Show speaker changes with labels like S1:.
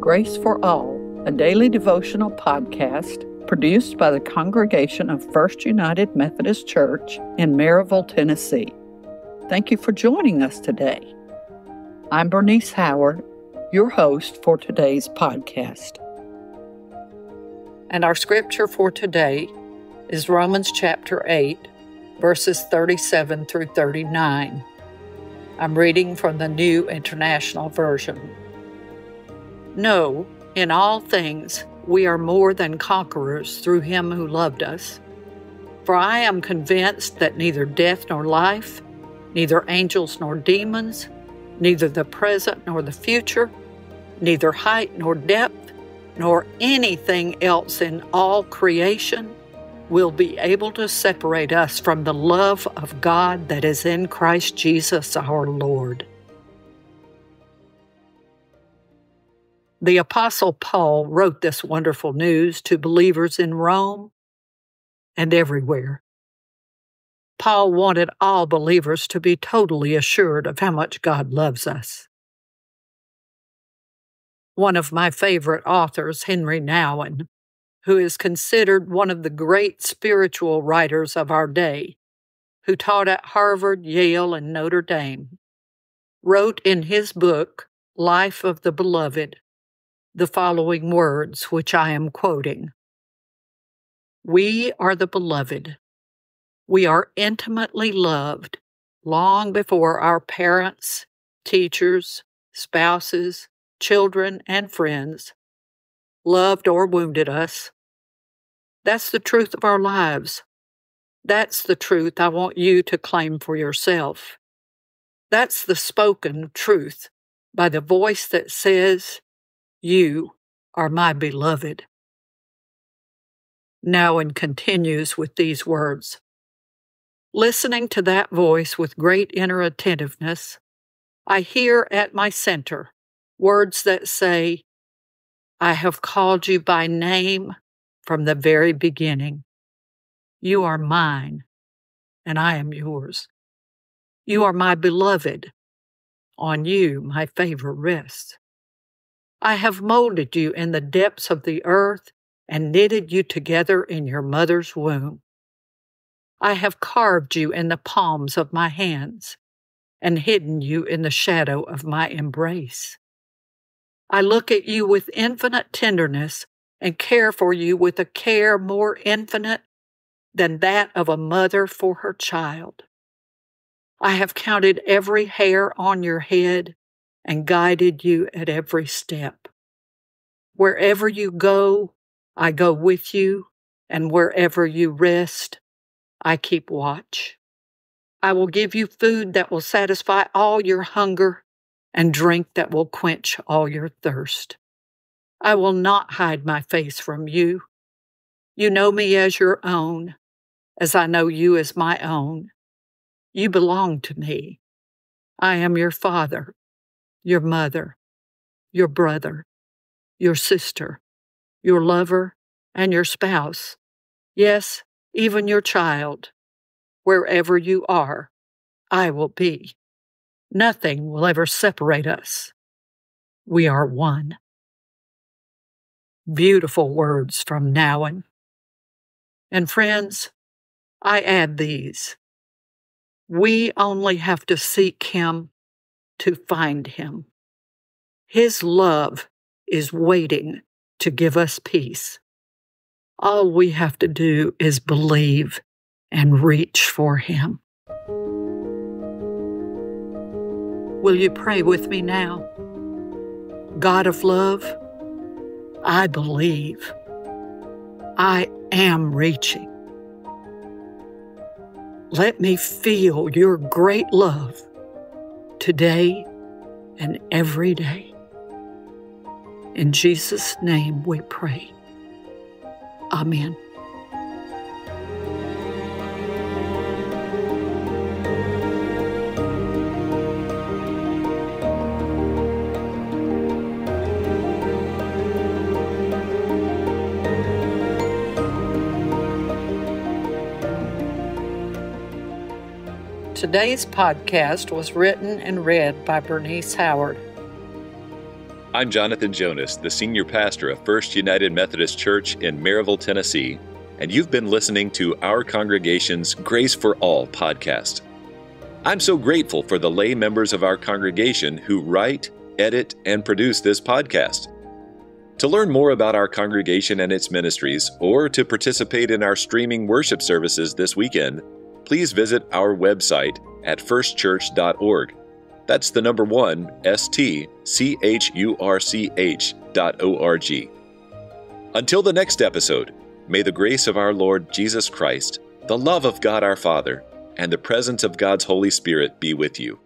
S1: Grace for All, a daily devotional podcast produced by the congregation of First United Methodist Church in Maryville, Tennessee. Thank you for joining us today. I'm Bernice Howard, your host for today's podcast. And our scripture for today is Romans chapter 8, verses 37 through 39. I'm reading from the New International Version. No, in all things, we are more than conquerors through him who loved us. For I am convinced that neither death nor life, neither angels nor demons, neither the present nor the future, neither height nor depth, nor anything else in all creation will be able to separate us from the love of God that is in Christ Jesus our Lord. The Apostle Paul wrote this wonderful news to believers in Rome and everywhere. Paul wanted all believers to be totally assured of how much God loves us. One of my favorite authors, Henri Nouwen, who is considered one of the great spiritual writers of our day, who taught at Harvard, Yale, and Notre Dame, wrote in his book, Life of the Beloved, the following words, which I am quoting We are the beloved. We are intimately loved long before our parents, teachers, spouses, children, and friends loved or wounded us. That's the truth of our lives. That's the truth I want you to claim for yourself. That's the spoken truth by the voice that says, you are my beloved. Nouwen continues with these words Listening to that voice with great inner attentiveness, I hear at my center words that say, I have called you by name from the very beginning. You are mine, and I am yours. You are my beloved. On you my favor rests. I have molded you in the depths of the earth and knitted you together in your mother's womb. I have carved you in the palms of my hands and hidden you in the shadow of my embrace. I look at you with infinite tenderness and care for you with a care more infinite than that of a mother for her child. I have counted every hair on your head and guided you at every step. Wherever you go, I go with you, and wherever you rest, I keep watch. I will give you food that will satisfy all your hunger and drink that will quench all your thirst. I will not hide my face from you. You know me as your own, as I know you as my own. You belong to me. I am your father, your mother, your brother, your sister, your lover, and your spouse. Yes, even your child. Wherever you are, I will be. Nothing will ever separate us. We are one. Beautiful words from Nouwen. And friends, I add these. We only have to seek Him to find him. His love is waiting to give us peace. All we have to do is believe and reach for him. Will you pray with me now? God of love, I believe. I am reaching. Let me feel your great love today and every day. In Jesus' name we pray. Amen. Today's podcast was written and read by Bernice Howard.
S2: I'm Jonathan Jonas, the senior pastor of First United Methodist Church in Maryville, Tennessee, and you've been listening to our congregation's Grace for All podcast. I'm so grateful for the lay members of our congregation who write, edit, and produce this podcast. To learn more about our congregation and its ministries, or to participate in our streaming worship services this weekend, please visit our website at firstchurch.org. That's the number one, S T C H U R C H dot O R G. Until the next episode, may the grace of our Lord Jesus Christ, the love of God our Father, and the presence of God's Holy Spirit be with you.